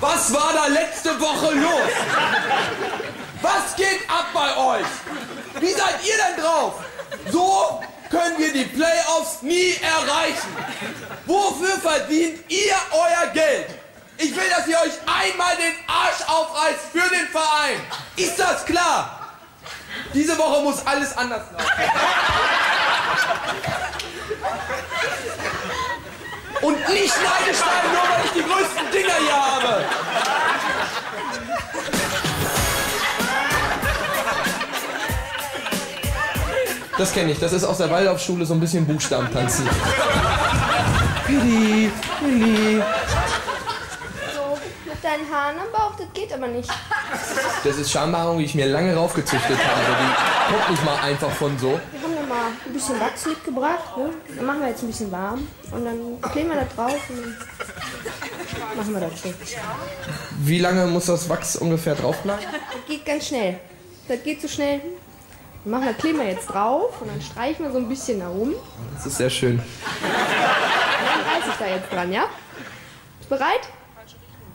Was war da letzte Woche los? Was geht ab bei euch? Wie seid ihr denn drauf? So können wir die Playoffs nie erreichen. Wofür verdient ihr euer Geld? Ich will, dass ihr euch einmal den Arsch aufreißt für den Verein. Ist das klar? Diese Woche muss alles anders laufen. Und nicht neidisch sein, nur weil ich die größten Dinger hier Das kenne ich, das ist aus der Waldorfschule so ein bisschen Buchstabentanzen. Willi, Willi. So, mit deinen Haaren am Bauch, das geht aber nicht. Das ist Schambehaarung, die ich mir lange raufgezüchtet habe. Die kommt nicht mal einfach von so. Wir haben ja mal ein bisschen Wachs mitgebracht. Ne? Dann machen wir jetzt ein bisschen warm. Und dann kleben wir da drauf und dann machen wir das so. Wie lange muss das Wachs ungefähr drauf bleiben? Das geht ganz schnell. Das geht so schnell. Dann machen wir, kleben wir jetzt drauf und dann streichen wir so ein bisschen herum. Das ist sehr schön. Dann reiße ich da jetzt dran, ja? Bist bereit?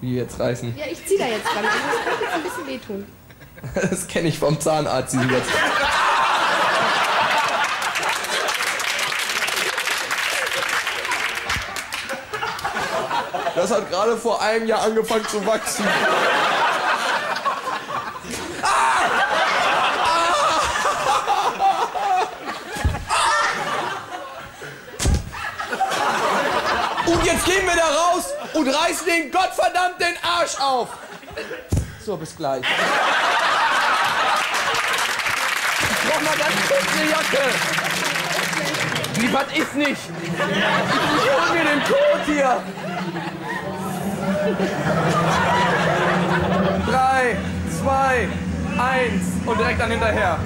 Wie jetzt reißen. Ja, ich zieh da jetzt dran. Also das könnte jetzt ein bisschen wehtun. Das kenne ich vom Zahnarzt. diesen Satz. Das hat gerade vor einem Jahr angefangen zu wachsen. Jetzt gehen wir da raus und reißen den Gottverdammt den Arsch auf. So, bis gleich. Ich brauch mal ganz kurz eine Jacke. Wie, was ist nicht? Ich hol mir den Code hier. Drei, zwei, eins und direkt dann hinterher.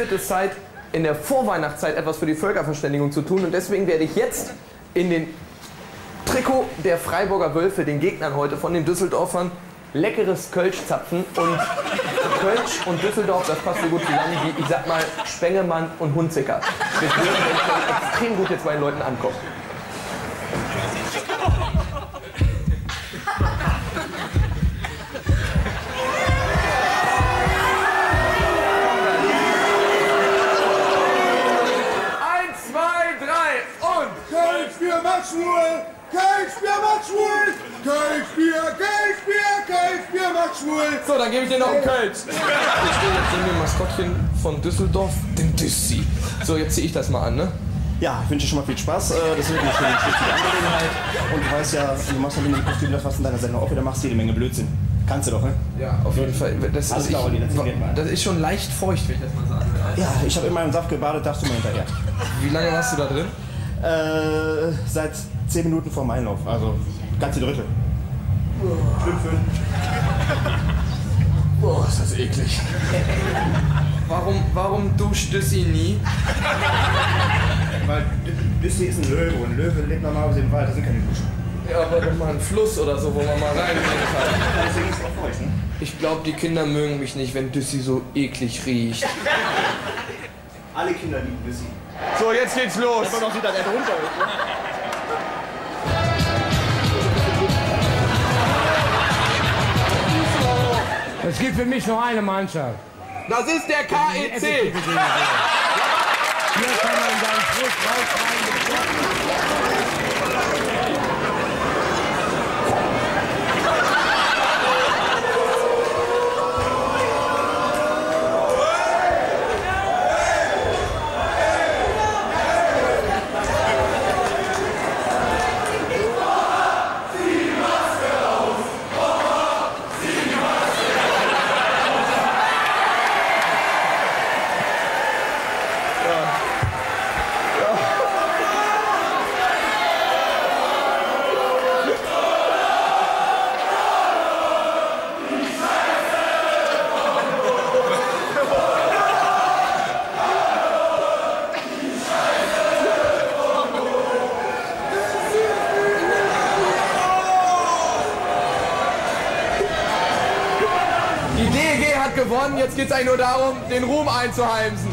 Wird es Zeit, in der Vorweihnachtszeit etwas für die Völkerverständigung zu tun. Und deswegen werde ich jetzt in den Trikot der Freiburger Wölfe, den Gegnern heute von den Düsseldorfern, leckeres Kölsch zapfen. Und Kölsch und Düsseldorf, das passt so gut zusammen wie, ich sag mal, Spengemann und Hunziker. Werde ich extrem gut jetzt bei den Leuten ankommen. Schwul! So, dann gebe ich dir noch einen Kölsch. Ich stehe jetzt neben dem Maskottchen von Düsseldorf, dem Düssi. So, jetzt ziehe ich das mal an, ne? Ja, ich wünsche dir schon mal viel Spaß. Äh, Das wird eine schöne wichtige Angelegenheit. Und du weißt ja, du machst ja mit dem Kostüm das, was in deiner Sendung auch wieder machst, jede Menge Blödsinn. Kannst du doch, ne? Ja, auf jeden Fall. Das Alles ist, mal. das ist schon leicht feucht, will ich das mal sagen. Ja, ich habe in meinem Saft gebadet, darfst du mal hinterher. Wie lange warst du da drin? Äh, seit 10 Minuten vor dem Einlauf, also ganze Drittel. Schlüpfen. Boah, ist das eklig. Warum, warum duscht Düssi nie? Weil Düssi ist ein Löwe und ein Löwe lebt normalerweise im Wald, das sind keine Duschen. Ja, aber doch mal ein Fluss oder so, wo man mal reingehen kann. Deswegen ist es auch feucht, ne? Ich glaube, die Kinder mögen mich nicht, wenn Düssi so eklig riecht. Alle Kinder lieben Düssi. So, jetzt geht's los. Aber noch sieht, dass er Es gibt für mich nur eine Mannschaft. Das ist der KEC. Hier kann man seinen Frust rausschneiden. gewonnen. Jetzt geht es eigentlich nur darum, den Ruhm einzuheimsen.